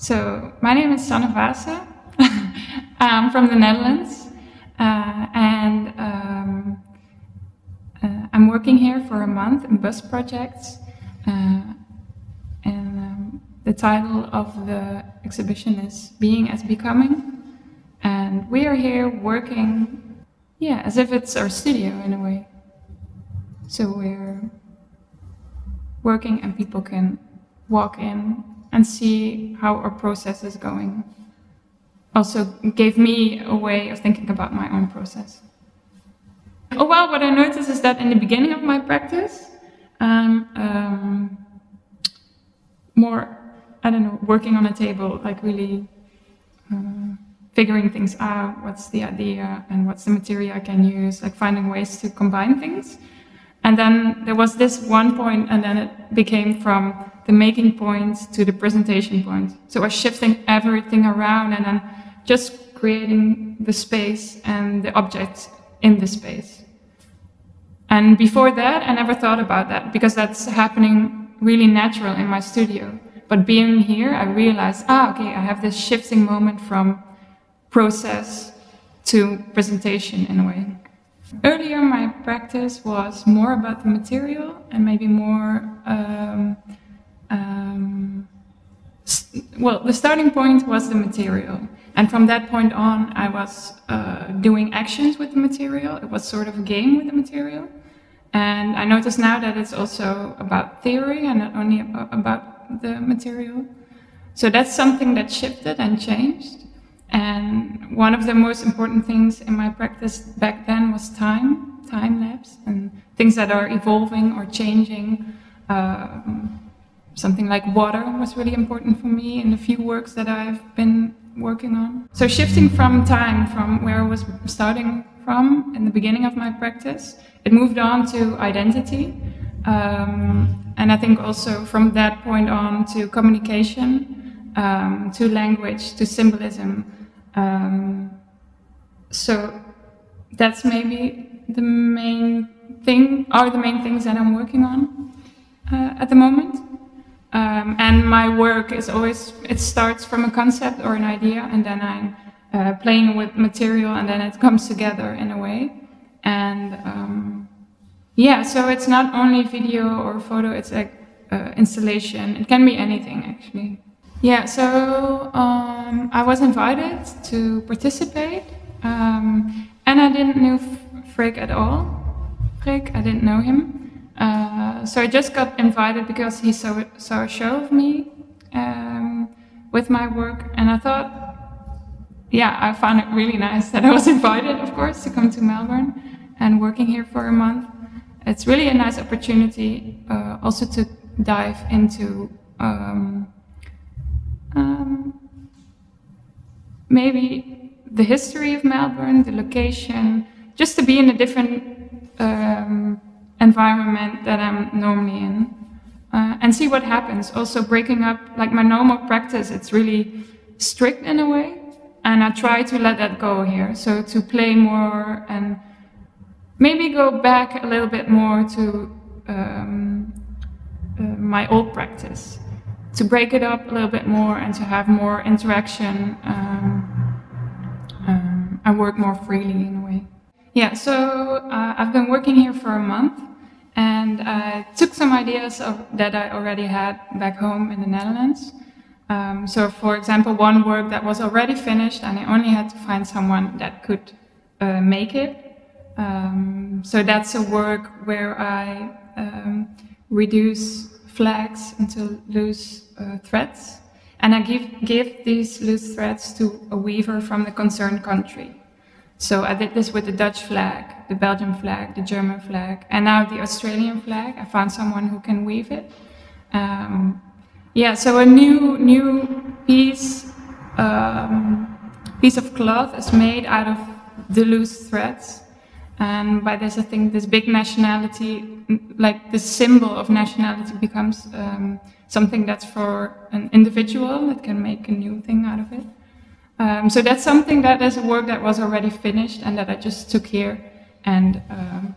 So my name is Sanne Vaassen. I'm from the Netherlands, uh, and um, uh, I'm working here for a month in bus projects. Uh, and um, the title of the exhibition is Being as Becoming. And we are here working, yeah, as if it's our studio in a way. So we're working and people can walk in and see how our process is going. Also gave me a way of thinking about my own process. Oh well, what I noticed is that in the beginning of my practice, I'm um, more, I don't know, working on a table, like really uh, figuring things out, what's the idea and what's the material I can use, like finding ways to combine things. And then there was this one point, and then it became from the making point to the presentation point. So I was shifting everything around and then just creating the space and the objects in the space. And before that, I never thought about that because that's happening really natural in my studio. But being here, I realized, ah, okay, I have this shifting moment from process to presentation in a way. Earlier, my practice was more about the material and maybe more, um, um, well, the starting point was the material. And from that point on, I was uh, doing actions with the material. It was sort of a game with the material. And I notice now that it's also about theory and not only about the material. So that's something that shifted and changed. And one of the most important things in my practice back then was time, time lapse, and things that are evolving or changing. Um, something like water was really important for me in the few works that I've been working on. So shifting from time, from where I was starting from in the beginning of my practice, it moved on to identity. Um, and I think also from that point on to communication, um, to language, to symbolism, um, so that's maybe the main thing, are the main things that I'm working on uh, at the moment. Um, and my work is always, it starts from a concept or an idea, and then I'm uh, playing with material, and then it comes together in a way. And um, yeah, so it's not only video or photo, it's like uh, installation. It can be anything actually. Yeah, so um, I was invited to participate, um, and I didn't know Freek at all. Freek, I didn't know him. Uh, so I just got invited because he saw, saw a show of me um, with my work, and I thought, yeah, I found it really nice that I was invited, of course, to come to Melbourne and working here for a month. It's really a nice opportunity uh, also to dive into um, um, maybe the history of Melbourne, the location, just to be in a different um, environment that I'm normally in. Uh, and see what happens. Also breaking up, like my normal practice, it's really strict in a way. And I try to let that go here. So to play more and maybe go back a little bit more to um, uh, my old practice to break it up a little bit more and to have more interaction um, um, and work more freely in a way. Yeah, so uh, I've been working here for a month and I took some ideas of, that I already had back home in the Netherlands. Um, so for example, one work that was already finished and I only had to find someone that could uh, make it. Um, so that's a work where I um, reduce flags into loose uh, threads. And I give, give these loose threads to a weaver from the concerned country. So I did this with the Dutch flag, the Belgian flag, the German flag, and now the Australian flag. I found someone who can weave it. Um, yeah, so a new new piece um, piece of cloth is made out of the loose threads. And by this, I think this big nationality, like the symbol of nationality, becomes um, something that's for an individual that can make a new thing out of it. Um, so that's something that is a work that was already finished and that I just took here and um,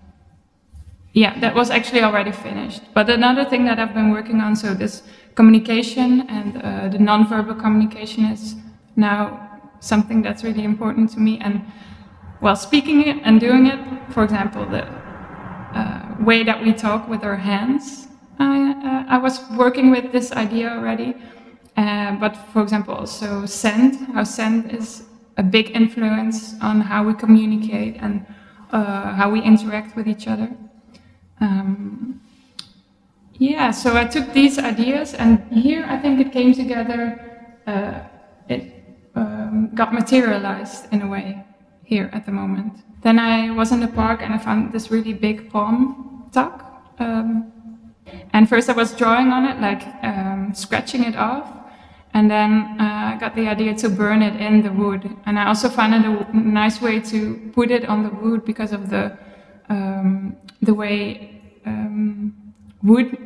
yeah, that was actually already finished. But another thing that I've been working on, so this communication and uh, the nonverbal communication is now something that's really important to me. And while speaking it and doing it, for example, the uh, way that we talk with our hands, I, uh, I was working with this idea already. Uh, but for example, also scent, how scent is a big influence on how we communicate and uh, how we interact with each other. Um, yeah, so I took these ideas, and here I think it came together. Uh, it um, got materialized in a way here at the moment. Then I was in the park and I found this really big palm tuck. Um, and first I was drawing on it, like um, scratching it off. And then uh, I got the idea to burn it in the wood. And I also found it a nice way to put it on the wood because of the, um, the way um, wood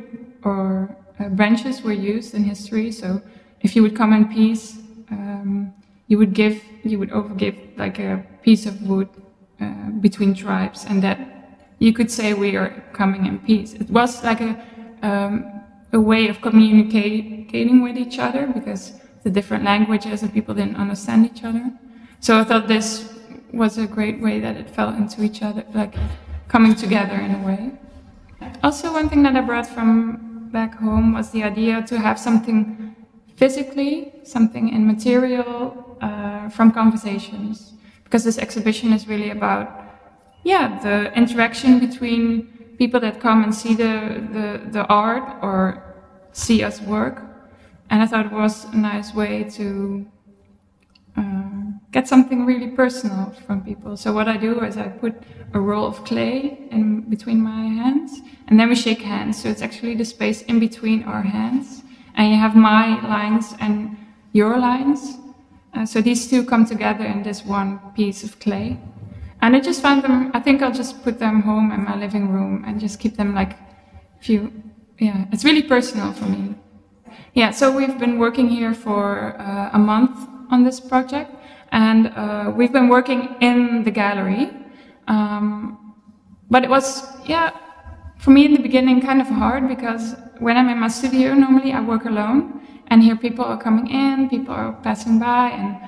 or uh, branches were used in history. So if you would come in peace, um, you would give, you would overgive like a piece of wood uh, between tribes, and that you could say we are coming in peace. It was like a um, a way of communicating with each other because the different languages and people didn't understand each other. So I thought this was a great way that it fell into each other, like coming together in a way. Also, one thing that I brought from back home was the idea to have something physically, something in material uh, from conversations. Because this exhibition is really about, yeah, the interaction between people that come and see the, the, the art or see us work. And I thought it was a nice way to uh, get something really personal from people. So what I do is I put a roll of clay in between my hands, and then we shake hands. So it's actually the space in between our hands, and you have my lines and your lines. Uh, so these two come together in this one piece of clay. And I just found them, I think I'll just put them home in my living room and just keep them like few, yeah, it's really personal for me. Yeah, so we've been working here for uh, a month on this project and uh, we've been working in the gallery. Um, but it was, yeah, for me in the beginning kind of hard because when I'm in my studio, normally I work alone and here people are coming in, people are passing by and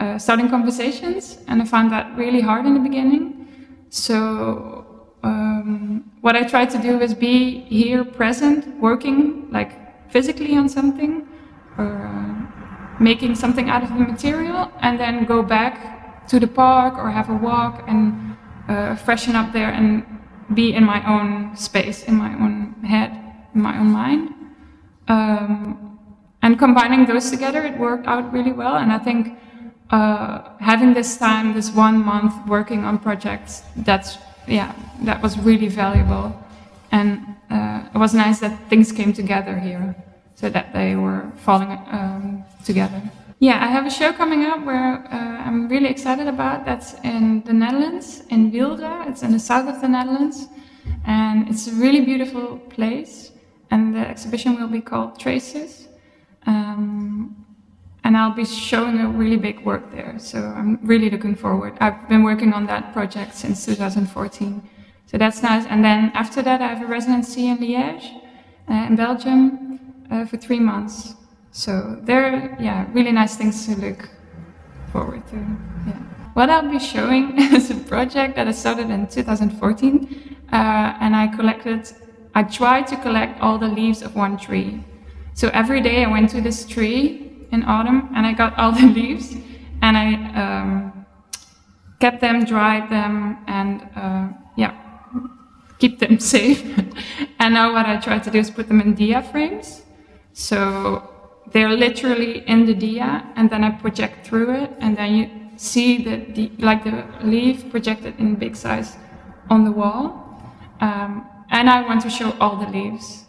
uh, starting conversations, and I found that really hard in the beginning. So um, what I try to do is be here, present, working like physically on something, or uh, making something out of the material, and then go back to the park or have a walk and uh, freshen up there and be in my own space, in my own head, in my own mind. Um, and combining those together, it worked out really well. And I think uh, having this time, this one month working on projects, that's yeah, that was really valuable, and uh, it was nice that things came together here, so that they were falling um, together. Yeah, I have a show coming up where uh, I'm really excited about. That's in the Netherlands, in Wilde. It's in the south of the Netherlands, and it's a really beautiful place. And the exhibition will be called Traces. Um, and I'll be showing a really big work there. So I'm really looking forward. I've been working on that project since 2014. So that's nice. And then after that, I have a residency in Liège, uh, in Belgium, uh, for three months. So there, yeah, really nice things to look forward to. Yeah. What I'll be showing is a project that I started in 2014, uh, and I collected, I tried to collect all the leaves of one tree. So every day I went to this tree in autumn and I got all the leaves and I um, kept them, dried them, and uh, yeah, keep them safe. and now what I try to do is put them in dia frames. So they're literally in the dia, and then I project through it, and then you see the, the like the leaf projected in big size on the wall. Um, and I want to show all the leaves.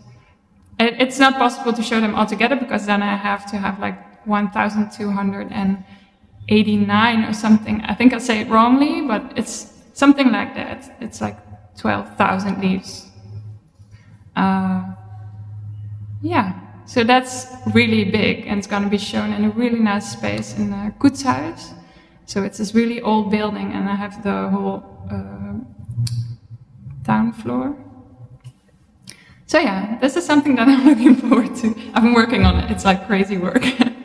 It, it's not possible to show them all together because then I have to have like 1,289 or something. I think I say it wrongly, but it's something like that. It's like 12,000 leaves. Uh, yeah, so that's really big and it's going to be shown in a really nice space in the Koetshuis. So it's this really old building and I have the whole uh, town floor so yeah, this is something that I'm looking forward to. I've been working on it. It's like crazy work.